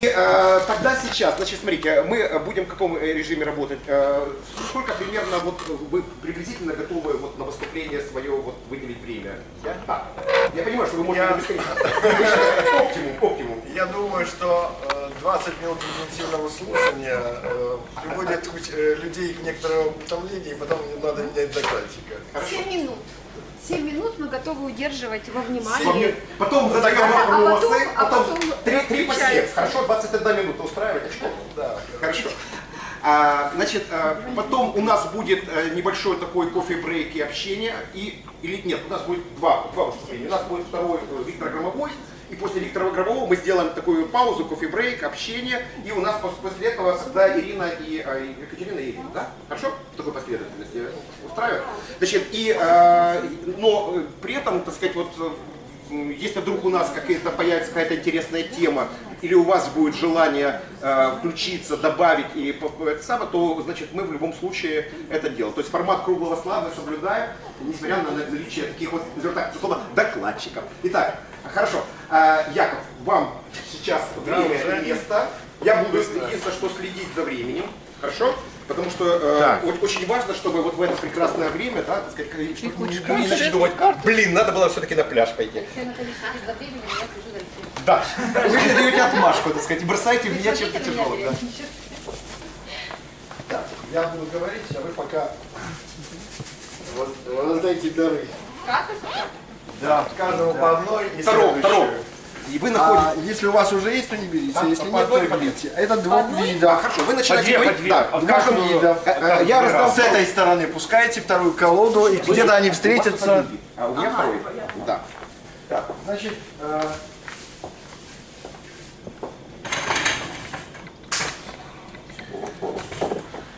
Э, тогда сейчас, значит, смотрите, мы будем в каком режиме работать? Э, сколько примерно вот вы приблизительно готовы вот на выступление свое вот выделить время? Я? Да. Я понимаю, что вы можете Я- бесконечно. Оптимум, оптимум. Я думаю, что э, 20 минут интенсивного слушания э, приводит э, людей к некоторому утомлению, и потом не надо менять докладчика. 7 минут. 7 минут мы готовы удерживать во Помню. внимании. Потом задаем А потом- вопросы, а потом потом 3, 3 по 7. включается. Хорошо, 21 минута устраивает? Да. Хорошо. А, значит, а, потом у нас будет э, небольшой такой кофе-брейк и общение. И, или нет, у нас будет два, два выступления. У нас будет второй э, Виктор Громовой. И после Виктора Громового мы сделаем такую паузу, кофе-брейк, общение. И у нас пос- после этого когда Ирина и а, Екатерина и Ирина, да? Хорошо? Такой последовательности устраивает? Значит, и, э, но э, при этом, так сказать, вот если вдруг у нас какая-то появится какая-то интересная тема, или у вас будет желание э, включиться, добавить по- это самое, то значит мы в любом случае это делаем. То есть формат круглого стола мы соблюдаем, несмотря на наличие таких вот, назовем так, условно, докладчиков. Итак, хорошо. Э, Яков, вам сейчас время и место. Я буду, единственное, что следить за временем. Хорошо? Потому что э, очень важно, чтобы вот в это прекрасное время, да, так сказать, чтобы не, не начать думать, блин, надо было все-таки на пляж пойти. Да. Вы мне даете отмашку, так сказать, и бросаете в меня чем-то тяжелым. Да. Так, я буду говорить, а вы пока вот, раздайте дары. Да, каждому по одной и Второго, следующую. второго. И вы А находите... если у вас уже есть, то не берите. Да, если нет, то берите. Это двух А, видов. хорошо, вы начинаете По две, говорить... по две. Да, От каждого вида. Э, э, Я раздал... С этой стороны пускайте вторую колоду, и где-то они встретятся. А у меня второй. Да. Так, значит, э,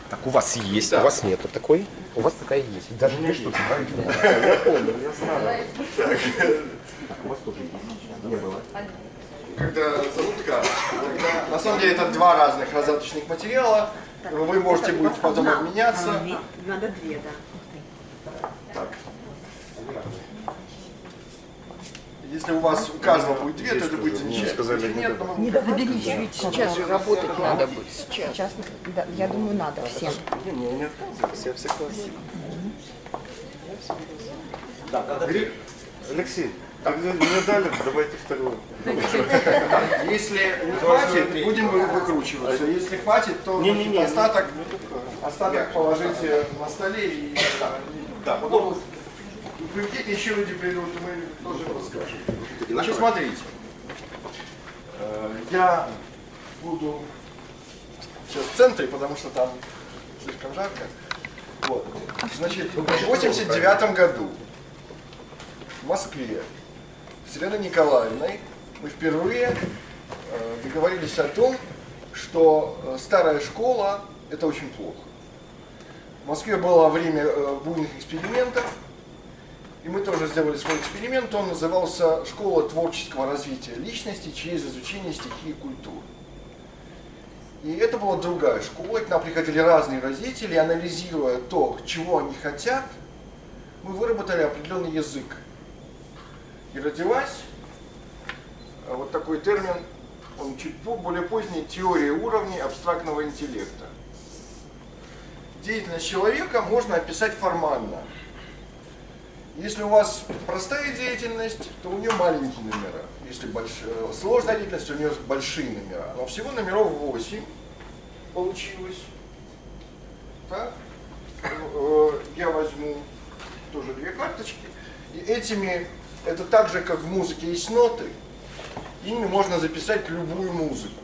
Так, у вас есть, у вас нету такой. У вас такая есть. Даже штуки, правильно? Я помню, я знаю. У вас тоже есть. Не было. когда зовут карточку, тогда на самом деле это два разных раздаточных материала. Вы можете будете потом обменяться. Надо две, да. Так. Если у вас у каждого будет две, то это будет замечательно. Если нет, то Не доберите, ведь Сейчас же работать надо будет. Сейчас. сейчас, да, я думаю, надо всем. Алексей, тогда не дали, давайте вторую. Если не хватит, будем вы- выкручиваться. Если хватит, то значит, остаток, остаток положите на столе и да, потом какие еще люди придут, и мы тоже расскажем. Значит, смотрите. Э, Я буду сейчас в центре, потому что там слишком жарко. Вот. Значит, в 89 году в Москве с Еленой Николаевной мы впервые э, договорились о том, что э, старая школа – это очень плохо. В Москве было время э, буйных экспериментов, и мы тоже сделали свой эксперимент. Он назывался «Школа творческого развития личности через изучение стихии и культуры». И это была другая школа, к нам приходили разные родители, анализируя то, чего они хотят, мы выработали определенный язык. И родилась э, вот такой термин, он чуть более поздний, теория уровней абстрактного интеллекта. Деятельность человека можно описать формально. Если у вас простая деятельность, то у нее маленькие номера. Если больш- э, сложная деятельность, у нее большие номера. Но всего номеров 8 получилось. Так? Э, Я возьму тоже две карточки. И этими, это так же, как в музыке есть ноты, ими можно записать любую музыку.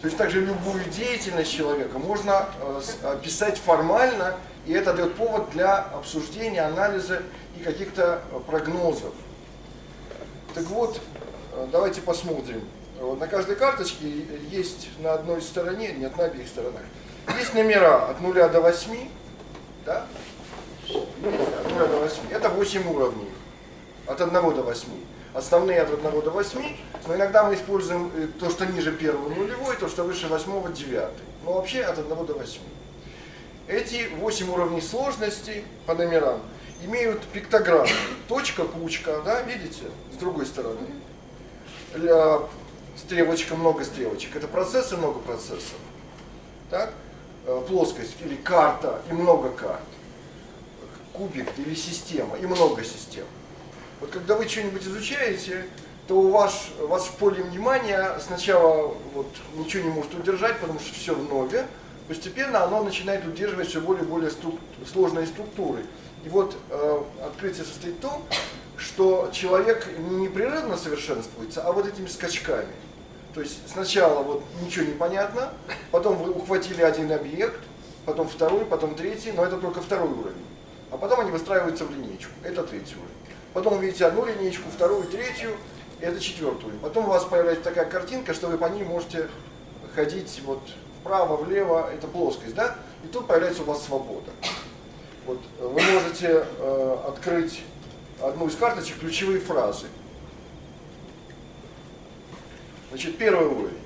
То есть также любую деятельность человека можно э, с- описать формально, и это дает повод для обсуждения, анализа и каких-то э, прогнозов. Так вот, э, давайте посмотрим. Э, На каждой карточке есть на одной стороне, нет, на обеих сторонах, есть номера от 0 до 8, да? От 0 до 8. Это 8 уровней, от 1 до 8. Основные от 1 до 8, но иногда мы используем э, то, что ниже первого нулевой, то, что выше восьмого девятый. Но вообще от 1 до 8. Эти 8 уровней сложности по номерам имеют пиктограммы. Точка, кучка, да, видите, с другой стороны. Ля- стрелочка, много стрелочек. Это процессы, много процессов. Так? Э, Плоскость или карта и много карт. Кубик или система и много систем. Вот когда вы что-нибудь изучаете, то у вас, вас в поле внимания сначала вот, ничего не может удержать, потому что все в нове, постепенно оно начинает удерживать все более и более струк- сложные структуры. И вот э, открытие состоит в том, что человек не непрерывно совершенствуется, а вот этими скачками. То есть сначала вот ничего не понятно, потом вы ухватили один объект, потом второй, потом третий, но это только второй уровень. А потом они выстраиваются в линейку. Это третий уровень. Потом вы видите одну линейку, вторую, третью, и это четвертый уровень. Потом у вас появляется такая картинка, что вы по ней можете ходить вот вправо, влево, это плоскость, да? И тут появляется у вас свобода. Вот э, вы можете э, открыть одну из карточек ключевые фразы. Значит, первый уровень.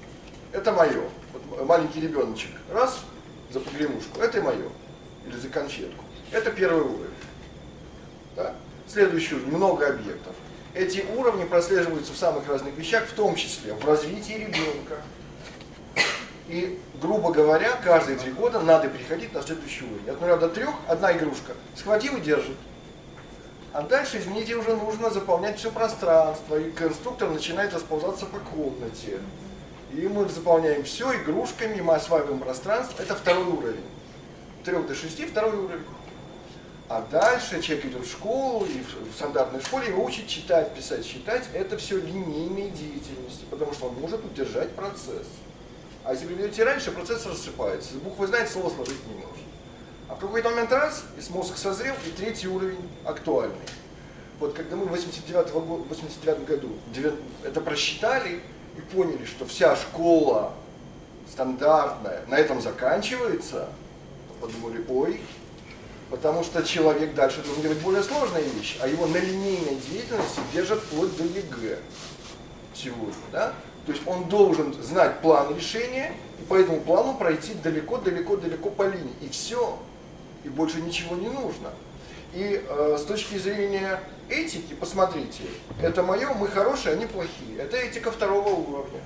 Это мое. Вот маленький ребеночек. Раз, за погремушку. Это мое. Или за конфетку. Это первый уровень. Да? Следующий уровень. Много объектов. Эти уровни прослеживаются в самых разных вещах, в том числе в развитии ребенка. И, грубо говоря, каждые три года надо переходить на следующий уровень. От нуля до трех одна игрушка. Схватил и держит. А дальше, извините, уже нужно заполнять все пространство, и конструктор начинает расползаться по комнате. И мы заполняем все игрушками, мы осваиваем пространство. Это второй уровень. 3 до 6 второй уровень. А дальше человек идет в школу, и в стандартной школе его учат читать, писать, считать. Это все линейные деятельности, потому что он может удержать процесс. А если вы берете раньше, процесс рассыпается. Буквы знает, слово сложить не может. А в какой-то момент раз, и мозг созрел, и третий уровень актуальный. Вот когда мы в 89 году, 89 году это просчитали и поняли, что вся школа стандартная на этом заканчивается, подумали, ой, потому что человек дальше должен делать более сложные вещи, а его на линейной деятельности держат вплоть до ЕГЭ сегодня, да? То есть он должен знать план решения и по этому плану пройти далеко-далеко-далеко по линии. И все. И больше ничего не нужно. И э, с точки зрения этики, посмотрите, это мое, мы хорошие, они плохие. Это этика второго уровня.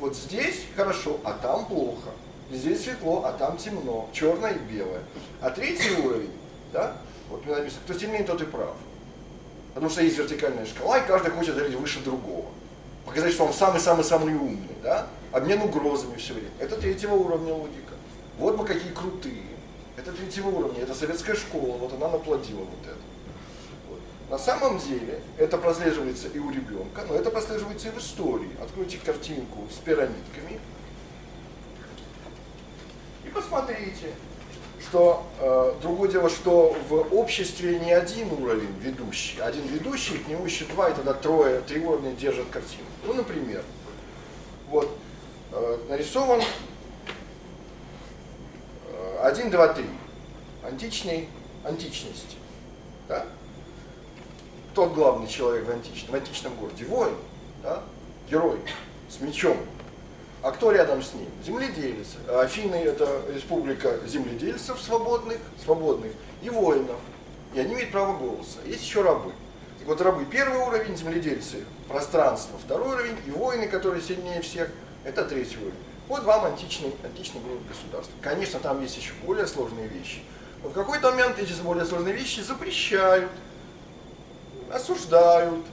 Вот здесь хорошо, а там плохо. Здесь светло, а там темно, черное и белое. А третий уровень, да, вот мне написано, кто сильнее, тот и прав. Потому что есть вертикальная шкала, и каждый хочет жить выше другого. Показать, что он самый-самый-самый умный, да? Обмен угрозами все время. Это третьего уровня логика. Вот мы какие крутые. Это третьего уровня, это советская школа, вот она наплодила вот это. Вот. На самом деле это прослеживается и у ребенка, но это прослеживается и в истории. Откройте картинку с пирамидками и посмотрите, что э, другое дело, что в обществе не один уровень ведущий, один ведущий, к нему еще два, и тогда трое, три уровня держат картину. Ну, например, вот э, нарисован э, 1, 2, 3. Античный, античность. Да? Тот главный человек в античном, в античном городе. Воин, да? герой, с мечом. А кто рядом с ним? Земледелец. А Афины это республика земледельцев свободных, свободных и воинов. И они имеют право голоса. Есть еще рабы. И вот рабы первый уровень, земледельцы, пространство второй уровень, и воины, которые сильнее всех, это третий уровень. Вот вам античный, античный город государства. Конечно, там есть еще более сложные вещи. Но в какой-то момент эти более сложные вещи запрещают, осуждают,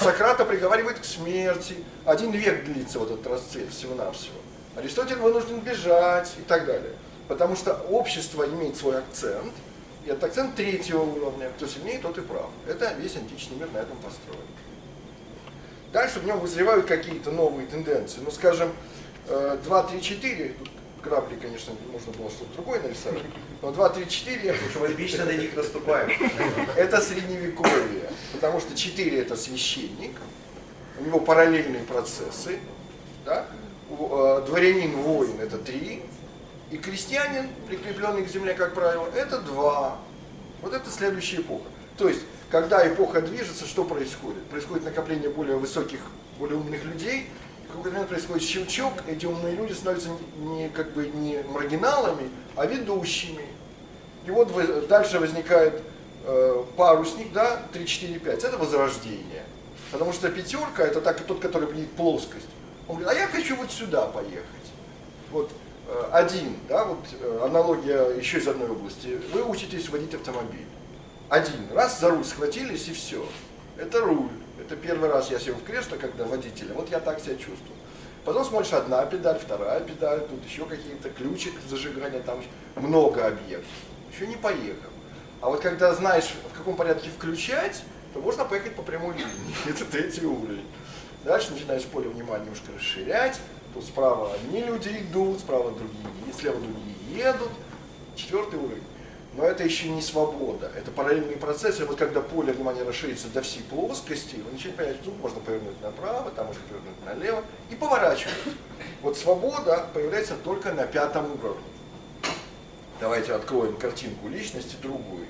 Сократа приговаривают к смерти. Один век длится вот этот расцвет всего-навсего. Аристотель вынужден бежать и так далее. Потому что общество имеет свой акцент, и этот акцент третьего уровня. Кто сильнее, тот и прав. Это весь античный мир на этом построен. Дальше в нем вызревают какие-то новые тенденции. Ну, скажем, э, 2, 3, 4, тут грабли, конечно, можно было что-то другое нарисовать, но 2, 3, 4 Что мы вечно на них наступаем. это средневековье, потому что 4 это священник, у него параллельные процессы, да? Э, дворянин, воин это 3, и крестьянин, прикрепленный к земле, как правило, это 2. Вот это следующая эпоха. То есть, когда эпоха движется, что происходит? Происходит накопление более высоких, более умных людей, момент происходит щелчок, эти умные люди становятся не, как бы не маргиналами, а ведущими. И вот дальше возникает э, парусник, да, 3, 4, 5. Это возрождение. Потому что пятерка это так, тот, который видит плоскость. Он говорит, а я хочу вот сюда поехать. Вот э, один, да, вот э, аналогия еще из одной области. Вы учитесь водить автомобиль. Один, раз за руль схватились и все. Это руль. Это первый раз я сел в кресло, когда водителя. Вот я так себя чувствую. Потом смотришь, одна педаль, вторая педаль, тут еще какие-то ключик зажигания, там много объектов. Еще не поехал. А вот когда знаешь, в каком порядке включать, то можно поехать по прямой линии. Это третий уровень. Дальше начинаешь поле внимания немножко расширять. Тут справа одни люди идут, справа другие, слева другие едут. Четвертый уровень. Но это еще не свобода, это параллельный процесс. И вот когда поле внимания расширится до всей плоскости, вы начинаете что тут можно повернуть направо, там можно повернуть налево и поворачивать. Вот свобода появляется только на пятом уровне. Давайте откроем картинку личности другую.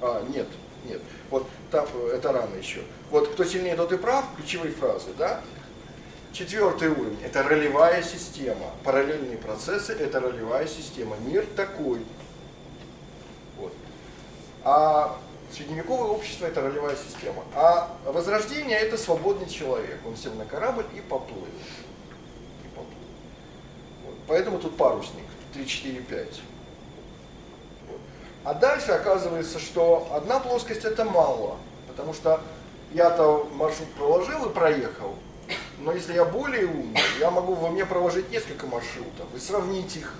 А, нет, нет. Вот там, э, это рано еще. Вот кто сильнее, тот и прав, ключевые фразы, да? Четвертый уровень – это ролевая система. Параллельные процессы – это ролевая система. Мир такой. Вот. А средневековое общество – это ролевая система. А возрождение – это свободный человек. Он сел на корабль и поплыл. И поплыл. Вот. Поэтому тут парусник 3, 4, 5. А дальше оказывается, что одна плоскость это мало, потому что я-то маршрут проложил и проехал, но если я более умный, я могу в уме проложить несколько маршрутов и сравнить их.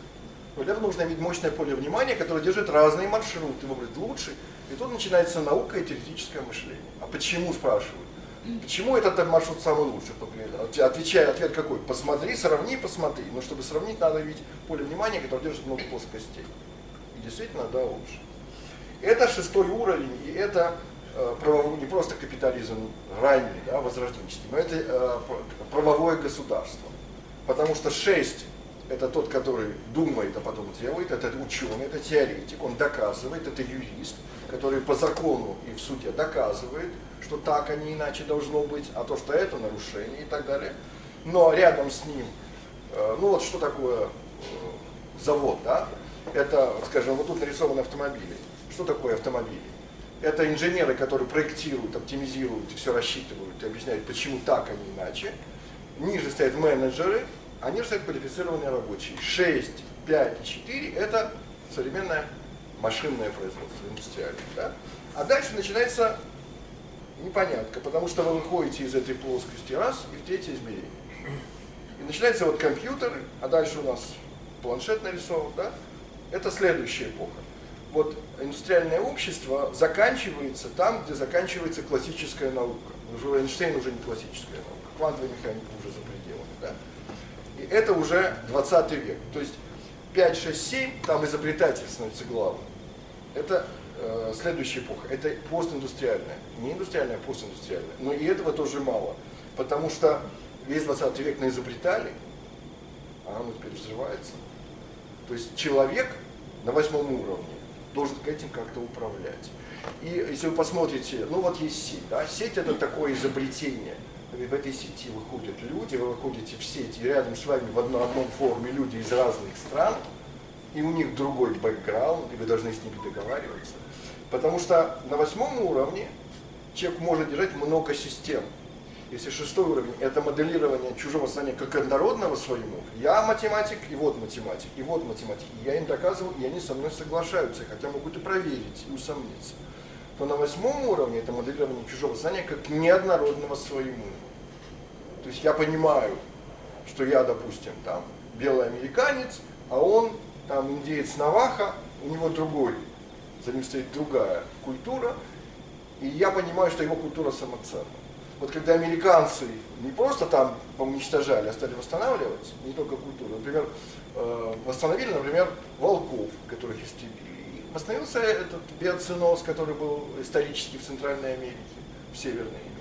Но для этого нужно иметь мощное поле внимания, которое держит разные маршруты, выбрать лучший. И тут начинается наука и теоретическое мышление. А почему, спрашивают? Почему этот маршрут самый лучший? Отвечая, ответ какой? Посмотри, сравни, посмотри. Но чтобы сравнить, надо видеть поле внимания, которое держит много плоскостей действительно, да, лучше. Это шестой уровень, и это э, правовой, не просто капитализм ранний, да, возрожденческий, но это э, правовое государство. Потому что шесть это тот, который думает, а потом делает, это ученый, это теоретик, он доказывает, это юрист, который по закону и в суде доказывает, что так, а не иначе должно быть, а то, что это нарушение и так далее. Но рядом с ним, э, ну вот что такое э, завод, да, это, скажем, вот тут нарисованы автомобили. Что такое автомобили? Это инженеры, которые проектируют, оптимизируют, все рассчитывают и объясняют, почему так, а не иначе. Ниже стоят менеджеры, ниже стоят квалифицированные рабочие. 6, 5 и 4 – это современное машинное производство, индустриальное. Да? А дальше начинается непонятка, потому что вы выходите из этой плоскости раз и в третье измерение. И начинается вот компьютеры, а дальше у нас планшет нарисован, да? Это следующая эпоха. Вот индустриальное общество заканчивается там, где заканчивается классическая наука. Уже Эйнштейн уже не классическая наука, квантовая механика уже за пределами. Да? И это уже 20 век. То есть 5, 6, 7, там изобретатель становится главным. Это э, следующая эпоха. Это постиндустриальная. Не индустриальная, а постиндустриальная. Но и этого тоже мало. Потому что весь 20 век наизобретали, а оно теперь взрывается. То есть человек на восьмом уровне должен этим как-то управлять. И если вы посмотрите, ну вот есть сеть, да, сеть это такое изобретение. В этой сети выходят люди, вы выходите в сеть, и рядом с вами в одном, одном форуме люди из разных стран, и у них другой бэкграунд, и вы должны с ними договариваться. Потому что на восьмом уровне человек может держать много систем. Если шестой уровень – это моделирование чужого сознания как однородного своему, я математик, и вот математик, и вот математик, и я им доказываю, и они со мной соглашаются, хотя могут и проверить, и усомниться, то на восьмом уровне это моделирование чужого сознания как неоднородного своему. То есть я понимаю, что я, допустим, там, белый американец, а он, там, индеец Наваха, у него другой, за ним стоит другая культура, и я понимаю, что его культура самоценна. Вот когда американцы не просто там уничтожали, а стали восстанавливать, не только культуру, например, э, восстановили, например, волков, которых истребили. Восстановился этот биоциноз, который был исторически в Центральной Америке, в Северной Америке.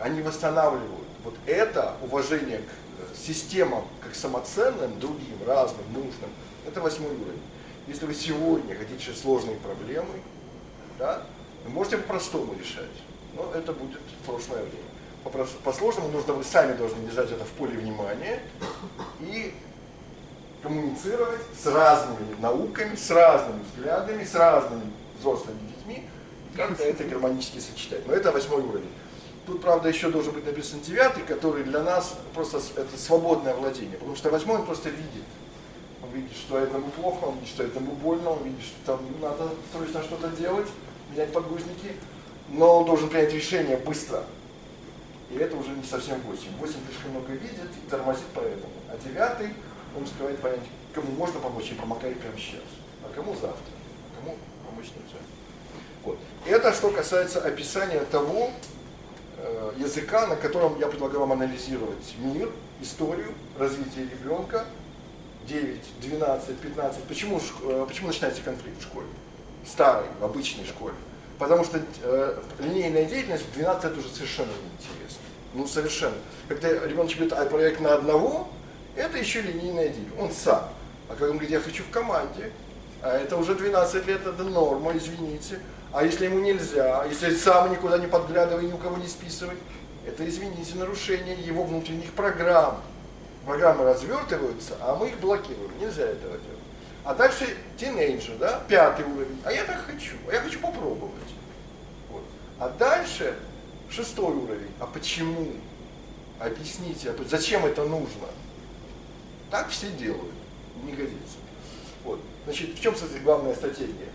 Они восстанавливают. Вот это уважение к э, системам, как самоценным, другим, разным, нужным, это восьмой уровень. Если вы сегодня хотите решать сложные проблемы, да, вы можете по-простому решать но это будет прошлое время. По-сложному нужно, вы сами должны держать это в поле внимания и коммуницировать с разными науками, с разными взглядами, с разными взрослыми детьми, как-то это гармонически сочетать. Но это восьмой уровень. Тут, правда, еще должен быть написан девятый, который для нас просто это свободное владение. Потому что восьмой он просто видит. Он видит, что этому плохо, он видит, что этому больно, он видит, что там надо срочно что-то делать, менять подгузники. Но он должен принять решение быстро. И это уже не совсем 8. 8 слишком много видит и тормозит поэтому. А девятый, он успевает понять, кому можно помочь и помогает прямо сейчас. А кому завтра, а кому помочь нельзя. Вот. Это что касается описания того э, языка, на котором я предлагаю вам анализировать мир, историю, развитие ребенка, 9, 12, 15. Почему, э, почему начинается конфликт в школе? Старой, в обычной школе. Потому что э, линейная деятельность в 12 лет уже совершенно неинтересна. Ну, совершенно. Когда ребенок берет а, проект на одного, это еще линейная деятельность. Он сам. А когда он говорит, я хочу в команде, а это уже 12 лет, это норма, извините. А если ему нельзя, а если сам никуда не подглядывай, ни у кого не списывай, это, извините, нарушение его внутренних программ. Программы развертываются, а мы их блокируем. Нельзя этого делать. А дальше тинейджер, да, пятый уровень. А я так хочу, а я хочу попробовать. Вот. А дальше шестой уровень. А почему? Объясните, а зачем это нужно? Так все делают. Не годится. Вот. Значит, в чем, кстати, главная стратегия?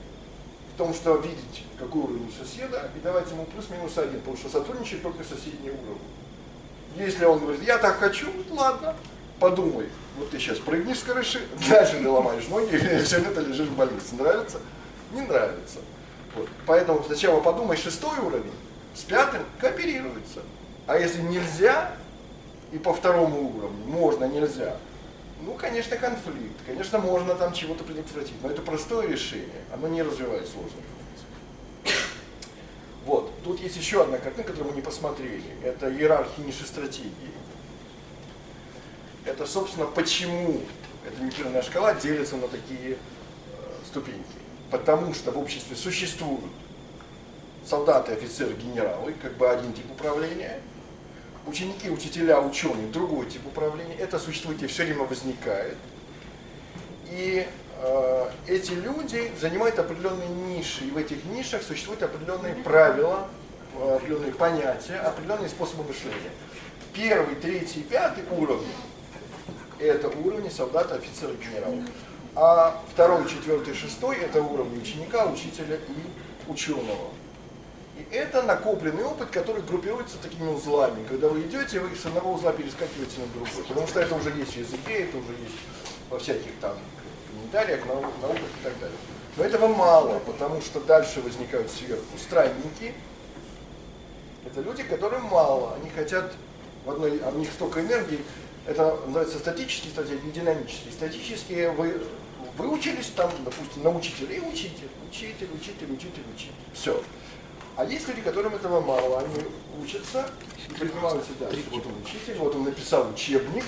В том, что видеть, какой уровень соседа, и давать ему плюс-минус один, потому что сотрудничает только соседний уровень. Если он говорит, я так хочу, ладно, подумай, вот ты сейчас прыгнешь с крыши, дальше ты ломаешь ноги, и все это лежишь в больнице. Нравится? Не нравится. Вот. Поэтому сначала подумай, шестой уровень с пятым кооперируется. А если нельзя, и по второму уровню, можно, нельзя, ну, конечно, конфликт, конечно, можно там чего-то предотвратить, но это простое решение, оно не развивает сложных. Вот, тут есть еще одна картинка, которую мы не посмотрели. Это иерархия ниши стратегии. Это, собственно, почему эта непрерывная шкала делится на такие э, ступеньки. Потому что в обществе существуют солдаты, офицеры, генералы, как бы один тип управления, ученики, учителя, ученые, другой тип управления. Это существует и все время возникает. И э, эти люди занимают определенные ниши, и в этих нишах существуют определенные правила, э, определенные понятия, определенные способы мышления. Первый, третий, пятый уровни – это уровни солдата, офицера, генерала. А второй, четвертый, шестой – это уровни ученика, учителя и ученого. И это накопленный опыт, который группируется такими узлами. Когда вы идете, вы с одного узла перескакиваете на другой. Потому что это уже есть в языке, это уже есть во всяких там комментариях, нау- науках и так далее. Но этого мало, потому что дальше возникают сверху странники. Это люди, которым мало. Они хотят, в одной, а у них столько энергии, это называется статические стратегии, динамические. Статические вы выучились там, допустим, на учителя, и учитель, учитель, учитель, учитель, учитель. Все. А есть люди, которым этого мало, они учатся и принимаются дальше. Вот он учитель, вот он написал учебник,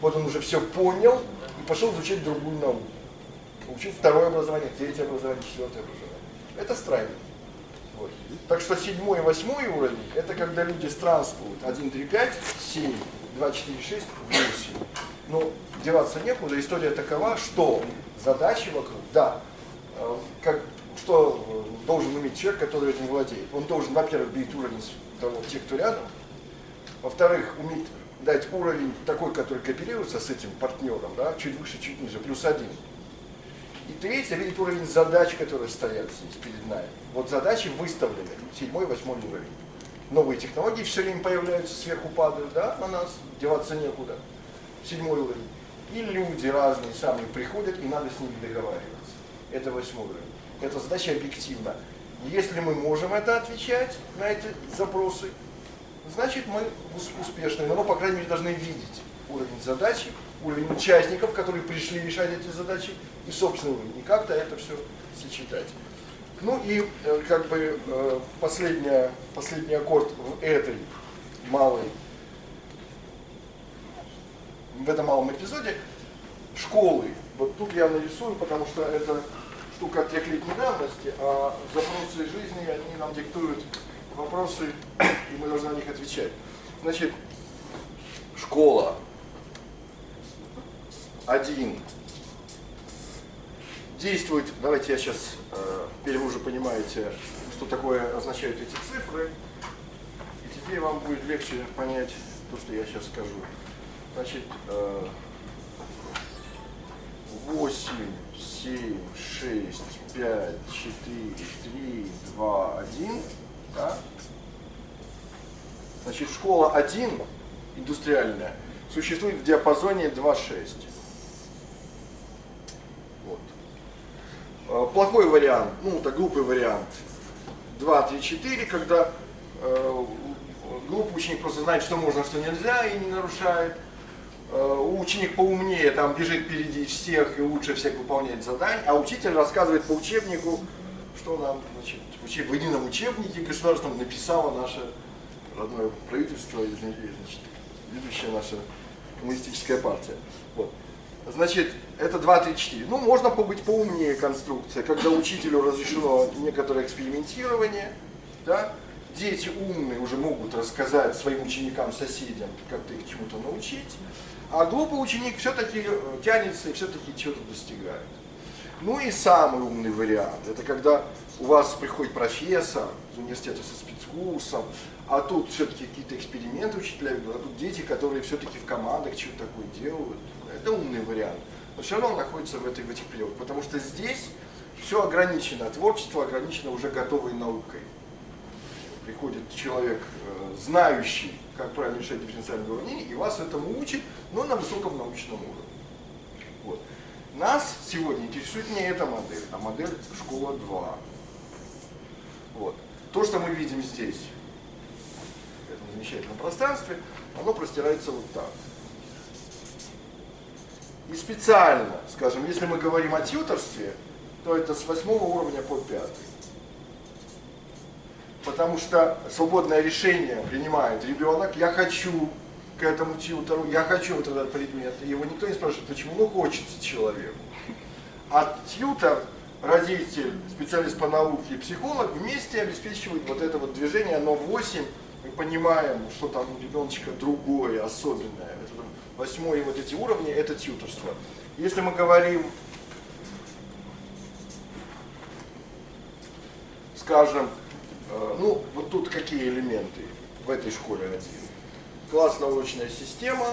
вот он уже все понял и пошел изучать другую науку. Учил второе образование, третье образование, четвертое образование. Это странник. Вот. Так что седьмой и восьмой уровень, это когда люди странствуют. 1, 3, 5, 7, 2, 4, 6, 8. Но деваться некуда, история такова, что задачи вокруг, да, э, как, что э, должен уметь человек, который этим владеет. Он должен, во-первых, бить уровень того, тех, кто рядом, во-вторых, уметь дать уровень такой, который кооперируется с этим партнером, да, чуть выше, чуть ниже, плюс один. И третье, видеть уровень задач, которые стоят здесь перед нами. Вот задачи выставлены, седьмой, восьмой уровень. Новые технологии все время появляются, сверху падают, да, на нас, деваться некуда. Седьмой уровень. И люди разные сами приходят, и надо с ними договариваться. Это восьмой уровень. Это задача объективна. Если мы можем это отвечать на эти запросы, значит мы ус- успешны. Но мы, по крайней мере, должны видеть уровень задачи, уровень участников, которые пришли решать эти задачи, и собственный уровень. И как-то это все сочетать. Ну и э, как бы э, последняя, последний аккорд в этой малой, в этом малом эпизоде школы. Вот тут я нарисую, потому что это штука трехлетней давности, а запросы жизни, они нам диктуют вопросы, и мы должны на них отвечать. Значит, школа. Один. Действует, давайте я сейчас, э, теперь вы уже понимаете, что такое означают эти цифры. Эти теперь вам будет легче понять то, что я сейчас скажу. Значит, э, 8, 7, 6, 5, 4, 3, 2, 1. Да? Значит, школа 1, индустриальная, существует в диапазоне 2,6. Вот. Э, Плохой вариант, ну, это глупый вариант. 2, 3, 4, когда э, глупый ученик просто знает, что можно, что нельзя и не нарушает. Э, ученик поумнее, там бежит впереди всех и лучше всех выполняет задания, а учитель рассказывает по учебнику, что нам значит, в едином учебнике государственном написало наше родное правительство и значит, ведущая наша коммунистическая партия. Вот. Значит, это 2, 3, 4. Ну, можно побыть поумнее конструкция, когда учителю разрешено некоторое экспериментирование, да, дети умные уже могут рассказать своим ученикам, соседям, как-то их чему-то научить, а глупый ученик все-таки тянется и все-таки чего-то достигает. Ну и самый умный вариант, это когда у вас приходит профессор из университета со спецкурсом, а тут все-таки какие-то эксперименты учителя ведут, а тут дети, которые все-таки в командах что-то такое делают. Это умный вариант. Но все равно он находится в, этой, в этих периодах, потому что здесь все ограничено, творчество ограничено уже готовой наукой. Приходит человек, э, знающий, как правильно решать дифференциальные уравнения, и вас этому учит, но на высоком научном уровне. Вот. Нас сегодня интересует не эта модель, а модель школа 2. Вот. То, что мы видим здесь, в этом замечательном пространстве, оно простирается вот так. И специально, скажем, если мы говорим о тьюторстве, то это с восьмого уровня по пятый. Потому что свободное решение принимает ребенок, я хочу к этому тьютору, я хочу вот этот предмет. И его никто не спрашивает, почему, ну хочется человеку. А тьютор, родитель, специалист по науке и психолог вместе обеспечивают вот это вот движение, оно 8, мы понимаем, что там у ребеночка другое, особенное. Восьмой вот эти уровни, это тьюторство. Если мы говорим, скажем, ну вот тут какие элементы в этой школе один. Классно-урочная система,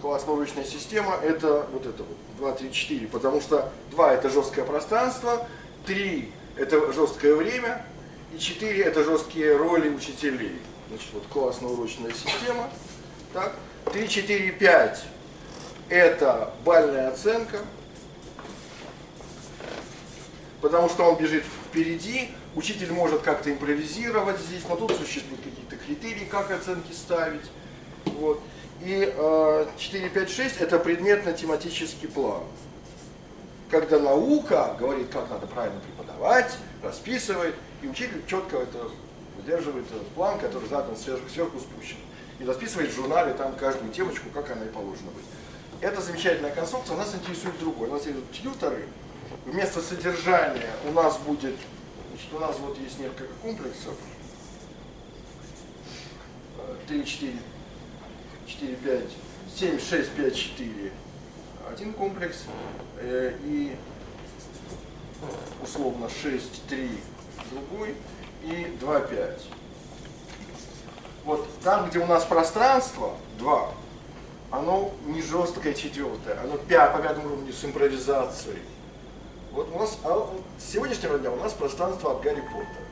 классно-урочная система это вот это вот 2, 3, 4, потому что 2 это жесткое пространство, 3 это жесткое время, и 4 это жесткие роли учителей. Значит, вот классно-урочная система. Так. 3, 4, 5 это бальная оценка, потому что он бежит впереди, учитель может как-то импровизировать здесь, но тут существуют какие-то критерии, как оценки ставить. Вот. И э, 4, 5, 6 это предметно-тематический план. Когда наука говорит, как надо правильно преподавать, расписывает, и учитель четко это выдерживает этот план, который задан сверху, сверху спущен. И расписывает в журнале там каждую темочку, как она и положена быть. Это замечательная конструкция, нас интересует другое. У нас идут тьюторы, вместо содержания у нас будет, значит, у нас вот есть несколько комплексов, 3, 4, 4, 5, 7, 6, 5, 4, один комплекс, э, и условно 6, 3, другой, и 2, 5. Вот там, где у нас пространство, 2, оно не жесткое четвертое, оно по пятому уровню с импровизацией. Вот у нас, а с сегодняшнего дня у нас пространство от Гарри Поттера.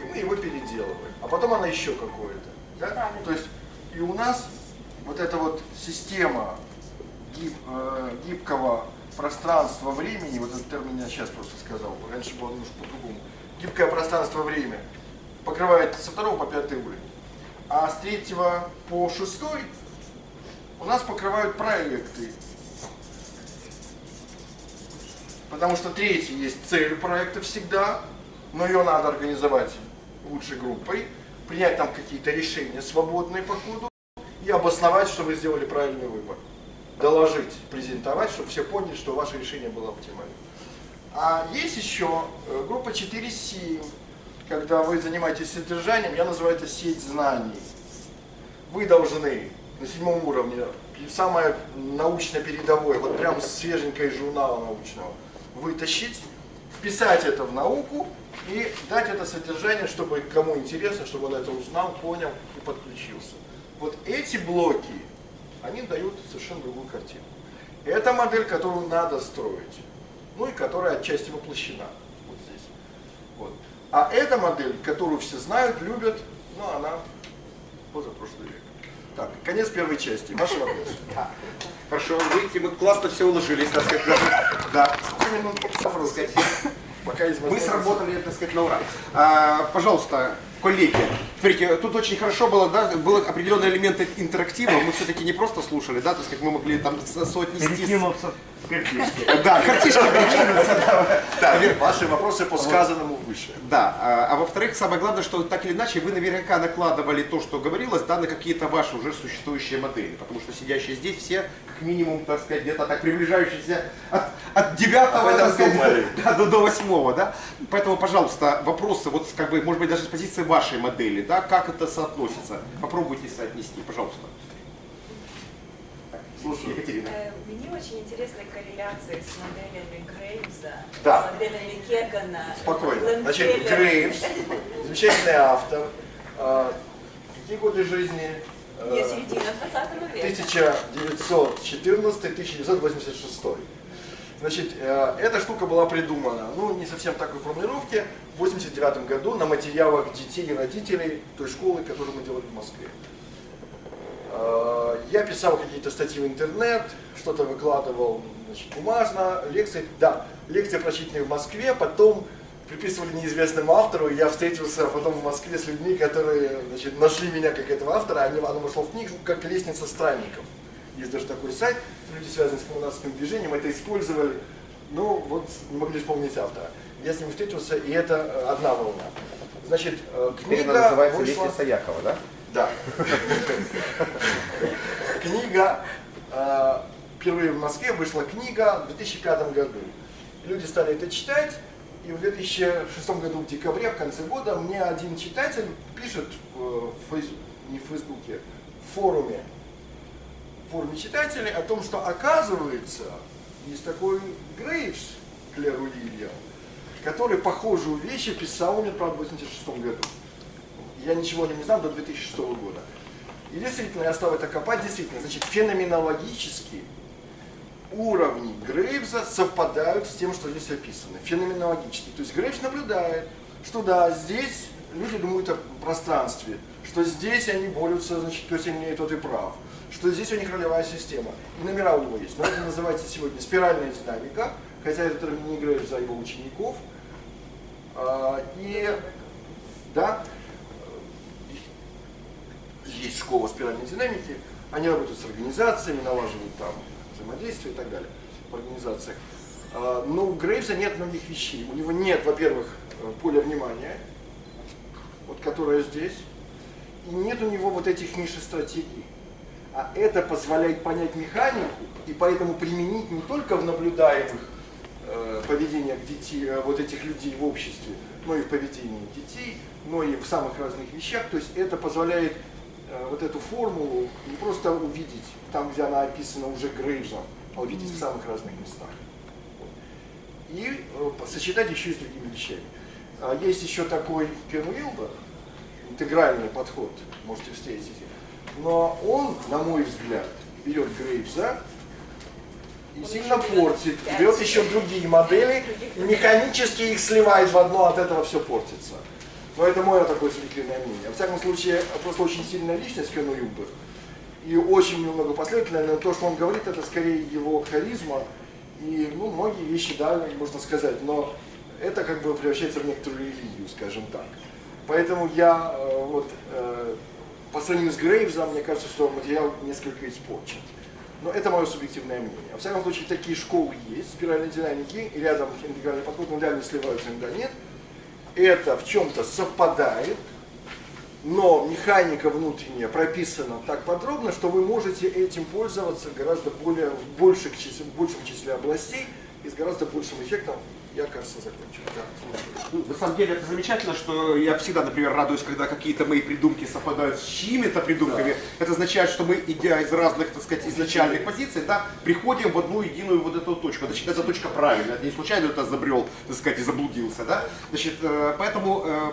И мы его переделываем. А потом оно еще какое-то. Да? То есть и у нас вот эта вот система гиб- э, гибкого пространства времени, вот этот термин я сейчас просто сказал, раньше было немножко по-другому. Гибкое пространство время покрывает со второго по пятый уровень. А с третьего по шестой у нас покрывают проекты. Потому что третий есть цель проекта всегда, но ее надо организовать лучшей группой, принять там какие-то решения свободные по ходу и обосновать, что вы сделали правильный выбор. Доложить, презентовать, чтобы все поняли, что ваше решение было оптимальным. А есть еще э, группа 4.7, когда вы занимаетесь содержанием, я называю это сеть знаний. Вы должны на седьмом уровне, самое научно передовое, вот прям свеженькое журнала научного, вытащить вписать это в науку и дать это содержание, чтобы кому интересно, чтобы он это узнал, понял и подключился. Вот эти блоки, они дают совершенно другую картину. Это модель, которую надо строить, ну и которая отчасти воплощена вот здесь. Вот. А эта модель, которую все знают, любят, ну она позапрошлый век. Так, конец первой части. Ваши вопросы. Хорошо, видите, мы классно все уложились, так сказать. Да. Сколько минут сказать. Пока есть Мы сработали, так сказать, на ура. А, пожалуйста, коллеги, смотрите, тут очень хорошо было, да, был определенный элемент интерактива, мы все-таки не просто слушали, да, так сказать, мы могли там со- соотнести... картишки. Да, картишки. Да, ваши вопросы по сказанному выше. Да, а, а во-вторых, самое главное, что так или иначе вы наверняка накладывали то, что говорилось, да, на какие-то ваши уже существующие модели, потому что сидящие здесь все, как минимум, так сказать, где-то так приближающиеся от, девятого до, до восьмого, да. Поэтому, пожалуйста, вопросы, вот как бы, может быть, даже с позиции вашей модели, да, как это соотносится, попробуйте соотнести, пожалуйста. Слушаю. Екатерина. Э, Мне очень интересны корреляции с моделями Грейвза, Да. с моделями Кегана, Спокойно. Значит. Грейвс, замечательный автор. А, Какие годы жизни? А, Не середина 20 века. 1914-1986. Значит, э, эта штука была придумана, ну, не совсем в такой формулировке, в 89 году на материалах детей и родителей той школы, которую мы делали в Москве. Э, Я писал какие-то статьи в интернет, что-то выкладывал значит, бумажно, лекции, да, лекции прочитанные в Москве, потом приписывали неизвестному автору, и я встретился потом в Москве с людьми, которые значит, нашли меня как этого автора, они, оно вошло в книгу как «Лестница странников». Есть даже такой сайт, люди, связанные с коммунарским движением, это использовали, ну вот не могли вспомнить автора. Я с ним встретился, и это э, одна волна. Значит, э, Теперь книга называется вышла... «Лестница Якова», да? Да. Книга, э, впервые в Москве вышла книга в 2005 году. Люди стали это читать, и в 2006 году в декабре, в конце года, мне один читатель пишет в, фейс- не в Фейсбуке, в форуме, в форуме читателей о том, что оказывается, есть такой Грейвс, Клэр Уильям, который похожую вещи писал, умер, правда, в 86 году. Я ничего о нем не знал до 2006 года. И действительно, я стал это копать, действительно, значит, феноменологически уровни Грейвза совпадают с тем, что здесь описано, феноменологически. То есть Грейвс наблюдает, что да, здесь люди думают о пространстве, что здесь они борются, значит, кто сильнее, тот и прав, что здесь у них ролевая система, и номера у него есть. Но это называется сегодня спиральная динамика, хотя это не Грейвза, а его учеников. А, И, да, есть школа спиральной динамики, они работают с организациями, налаживают там взаимодействие и так далее в организациях. А, Но у Грейвса нет многих вещей. У него нет, во-первых, э, поля внимания, вот которое здесь, и нет у него вот этих ниш и стратегий. А это позволяет понять механику и поэтому применить не только в наблюдаемых э, поведениях детей, э, вот этих людей в обществе, но и в поведении детей, но и в самых разных вещах. То есть это позволяет вот эту формулу не просто увидеть там, где она описана уже Грейвзом, а увидеть в самых разных местах. И э, сочетать еще и с другими вещами. А Есть еще такой Кен Уилбер, интегральный подход, можете встретить. Но он, на мой взгляд, берет Грейвза и Он сильно портит, берет еще другие модели, механически их сливает в одно, от этого все портится. Но это мое такое субъективное мнение. Во всяком случае, просто очень сильная личность Кен Уилбер. И очень много последовательно, но то, что он говорит, это скорее его харизма. И ну, многие вещи, да, можно сказать, но это как бы превращается в некоторую религию, скажем так. Поэтому я э, вот э, по сравнению с Грейвзом, мне кажется, что материал несколько испорчен. Но это мое субъективное мнение. Во всяком случае, такие школы есть, спиральной динамики, и рядом интегральный подход, но реально сливаются, иногда нет. Это в чем-то совпадает, но механика внутренняя прописана так подробно, что вы можете этим пользоваться гораздо более, в, в большем числе областей и с гораздо большим эффектом, я, кажется, закончил. Да. Ну, На самом деле это замечательно, что я всегда, например, радуюсь, когда какие-то мои придумки совпадают с чьими-то придумками. Это означает, что мы, идя из разных, так сказать, изначальных позиций, да, приходим в одну единую вот эту точку. Значит, эта точка правильная. Это не случайно это забрел, так сказать, и заблудился, да. Значит, э, поэтому э,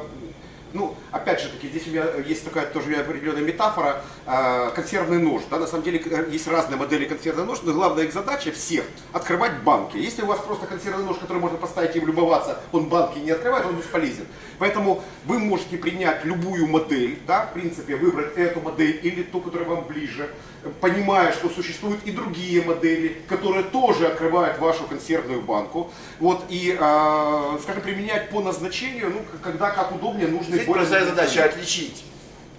ну, опять же таки, здесь у меня есть такая тоже определенная метафора, э, консервный нож. Да? На самом деле э, есть разные модели консервного ножа, но главная их задача всех открывать банки. Если у вас просто консервный нож, который можно поставить и влюбоваться, он банки не открывает, он бесполезен. Поэтому вы можете принять любую модель, да, в принципе, выбрать эту модель или ту, которая вам ближе, понимая, что существуют и другие модели, которые тоже открывают вашу консервную банку. Вот, и, э, скажем, применять по назначению, ну, когда как удобнее, нужно Здесь простая задача отличить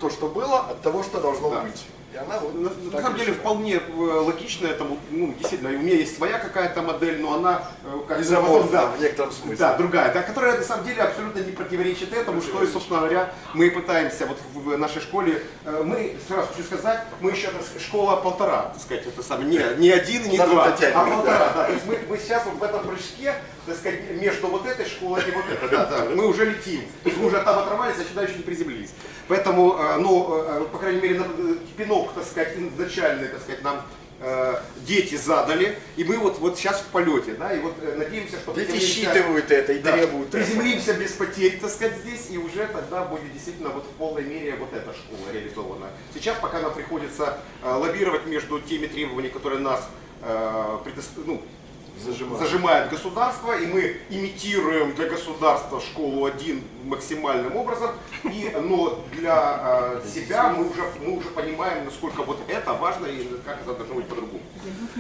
то, что было, от того, что должно Да. быть. И она вот На, на самом деле вполне э, логично этому, ну, действительно, у меня есть своя какая-то модель, но она э, Изоморфна да, в некотором смысле. Да, другая, да, которая на самом деле абсолютно не противоречит этому, что и, собственно говоря, мы пытаемся вот в нашей школе, э, мы, сразу хочу сказать, мы еще школа полтора, так сказать, это самое, не, не один, не Надо два, дотягивать, а полтора, да. То есть мы, мы сейчас вот в этом прыжке, так сказать, между вот этой школой и вот этой, да, да, мы уже летим, то есть мы уже там оторвались, а сюда еще не приземлились. Поэтому, э, ну, э, по крайней мере, э, пинок, так сказать, изначальный, так сказать, нам дети задали, и мы вот, вот сейчас в полете, да, и вот надеемся, что Дети считывают это и да, требуют приземлимся без потерь, так сказать, здесь, и уже тогда будет действительно вот в полной мере вот эта школа реализована. Сейчас пока нам приходится лоббировать между теми требованиями, которые нас ну, Зажимают. зажимает государство, и мы имитируем для государства школу один максимальным образом, и, но для э, себя мы уже, мы уже понимаем, насколько вот это важно и как это должно быть по-другому.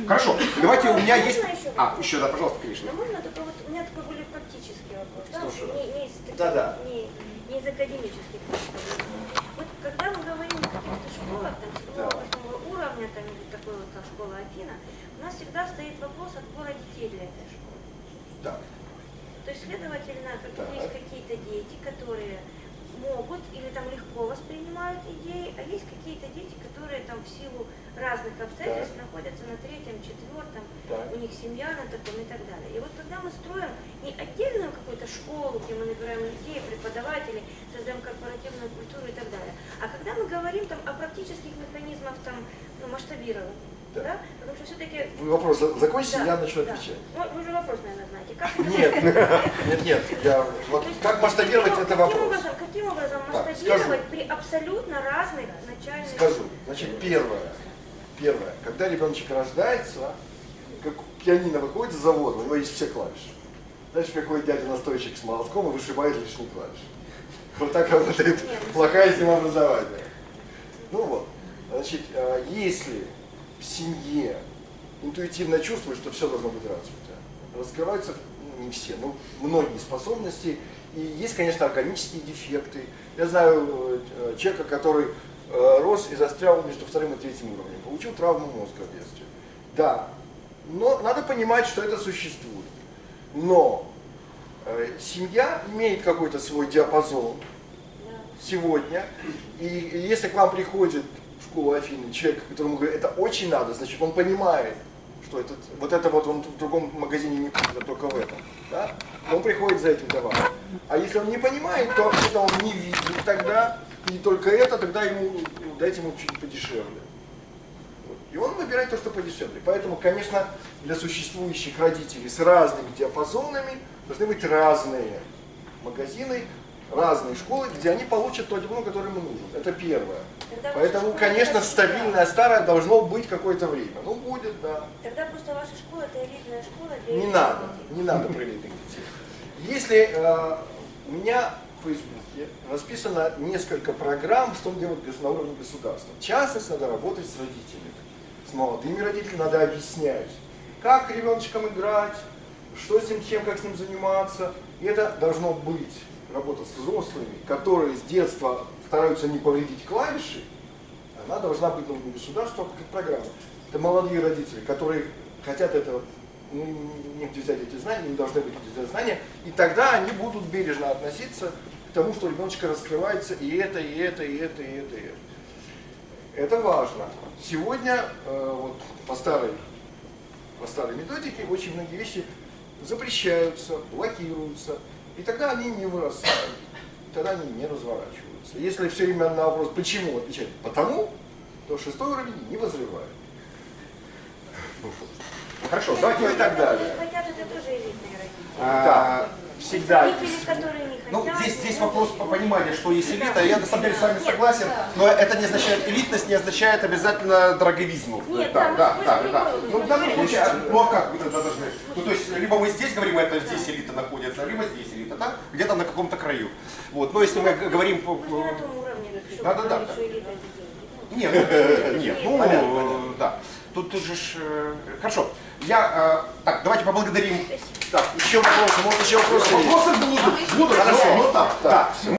Хорошо, давайте у меня есть... А, еще, да, пожалуйста, конечно. Но можно только вот, у меня такой более практический вопрос. Да? Слушаю. Не, не из, таких- Да-да. не, не из академических. Вот когда мы говорим о каких-то школах, там, седьмого, восьмого уровня, там, или такой вот там, школа Афина, у нас всегда стоит вопрос отбора детей для этой школы. Да. То есть, следовательно, как Так. есть какие-то дети, которые могут или там легко воспринимают идеи, а есть какие-то дети, которые там в силу разных обстоятельств находятся на третьем, четвертом, Так. у них семья на таком и так далее. И вот когда мы строим не отдельную какую-то школу, где мы набираем людей, преподавателей, создаем корпоративную культуру и так далее, а когда мы говорим там о практических механизмах там ну, масштабирования, Да. да. Потому что все-таки Вы вопрос за- закончите, да, я начну да. отвечать. Ну, Вы же вопрос, наверное, знаете. Как Нет, нет, нет, я, вот есть как масштабировать каким, это каким вопрос. Образом, каким образом Так, масштабировать скажу. при абсолютно разных начальных... Скажу. Значит, первое. Первое. Когда ребеночек рождается, как пианино выходит с завода, у него есть все клавиши. Дальше приходит дядя настойчик с молотком и вышибает лишние клавиши. Вот так работает плохая система образования. Ну вот. Значит, э, если в семье интуитивно чувствует, что все должно быть развито, раскрываются ну, не все, но многие способности. И есть, конечно, органические дефекты. Я знаю э, человека, который э, рос и застрял между вторым и третьим уровнем, получил травму мозга в детстве. Да, но надо понимать, что это существует. Но э, семья имеет какой-то свой диапазон сегодня. И, и если к вам приходит школу Афины человек, которому говорят, это очень надо, значит он понимает, что этот, вот это вот он в другом магазине не купит, а только в этом. Да? Он приходит за этим товаром. А если он не понимает, то это он не видит тогда, и только это, тогда ему ну, дайте ему чуть подешевле. Вот. И он выбирает то, что подешевле. Поэтому, конечно, для существующих родителей с разными диапазонами должны быть разные магазины, разные школы, где они получат тот диплом, который им нужен. Это первое. Тогда Поэтому, конечно, стабильное старое должно быть какое-то время. Ну, будет, да. Тогда просто ваша школа это элитная школа для Не надо, детей. не надо про элитных детей. Если э, у меня в Фейсбуке расписано несколько программ, что делать на уровне государства. В частности, надо работать с родителями. С молодыми родителями надо объяснять, как ребеночком играть, что с ним, чем, как с ним заниматься. И это должно быть работа с взрослыми, которые с детства стараются не повредить клавиши, она должна быть на уровне государства как программа. Это молодые родители, которые хотят этого, ну, не взять эти знания, не должны быть эти знания, и тогда они будут бережно относиться к тому, что ребеночка раскрывается и это, и это, и это, и это, и это. Это важно. Сегодня э, вот по старой, по старой методике очень многие вещи запрещаются, блокируются, и тогда они не вырастают, тогда они не разворачиваются. Если все время на вопрос «почему?» отвечать «потому», то шестой уровень не возревает. Хорошо, Ну давайте и так далее. Хотят, это тоже элитные родители. Всегда. Родители, которые не хотят. Ну, здесь, здесь ну, вопрос по пониманию, что есть элита. Я на самом деле с вами согласен, но это не означает элитность, не означает обязательно дороговизну. Нет, да, да, да, мы- да, да. Ну, в данном случае, а, ну а как вы тогда должны? Ну, то есть, либо мы здесь говорим, это здесь элита находится, либо здесь элита, да? Где-то на каком-то краю. Вот, но если мы г- говорим элита это деньги. Нет, ну, нет, ну, э, да. Тут, же ж, э, Хорошо. Я, э, так, давайте поблагодарим. Так, Еще вопросы, может еще вопросы вопросы будут, будут, хорошо, ну так, да.